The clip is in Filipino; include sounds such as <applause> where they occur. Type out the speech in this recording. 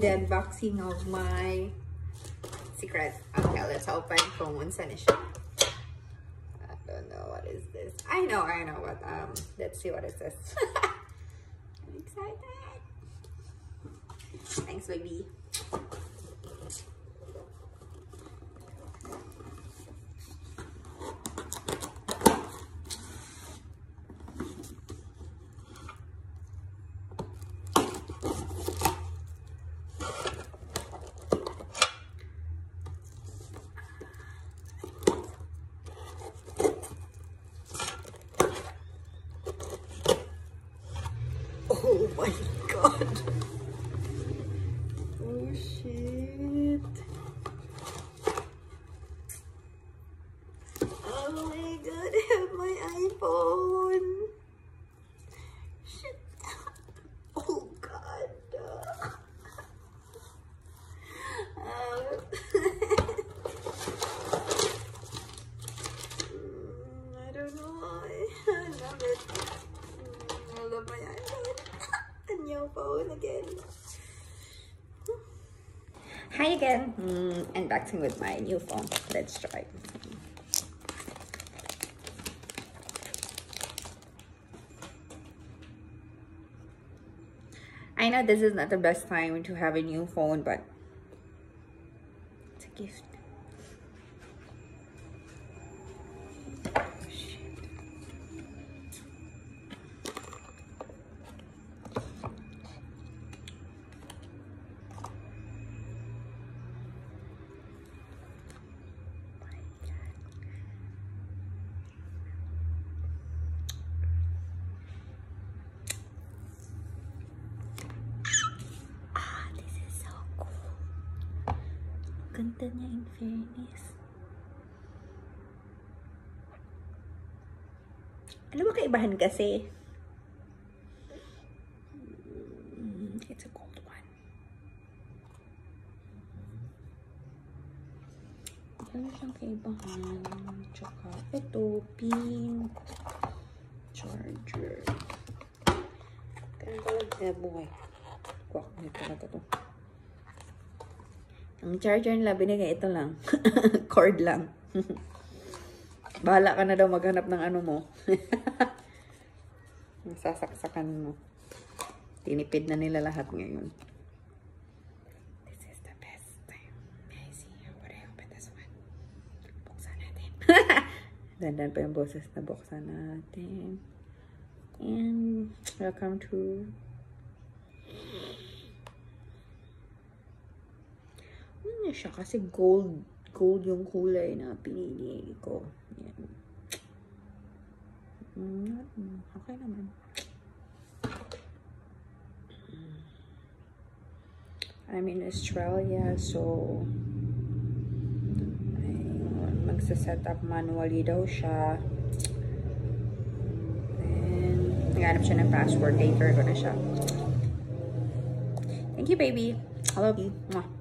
the unboxing of my secret. Okay, let's open from unsan I don't know what is this. I know, I know what. Um, let's see what it says. <laughs> I'm excited. Thanks, baby. my god. Oh shit. Oh my god, I have my iPhone. Shit. Oh god. Uh, <laughs> I don't know why. I love it. Mm, I love my iPhone on phone again. Hi again. Mm, me with my new phone. Let's try. I know this is not the best time to have a new phone, but it's a gift. ganda niya in fairness. Alam mo, kaibahan kasi. Hmm, it's a cold one. Ano siyang kaibahan? Tsaka ito, pink charger. Ganun talaga buhay. Kwak, nito na ito. Ang charger nila, binigay ito lang. <laughs> Cord lang. <laughs> Bahala ka na daw maghanap ng ano mo. <laughs> Sasaksakan mo. Tinipid na nila lahat ngayon. This is the best time. May see you pareho pa this one. Buksan natin. Dandan pa yung boses na buksan natin. And welcome to na siya kasi gold. Gold yung kulay na pinili ko. Yan. Mm, okay naman. Mm. I'm in Australia, so magsaset up manually daw siya. And naghanap siya ng password. Later ko na siya. Thank you, baby. I love you. Mwah.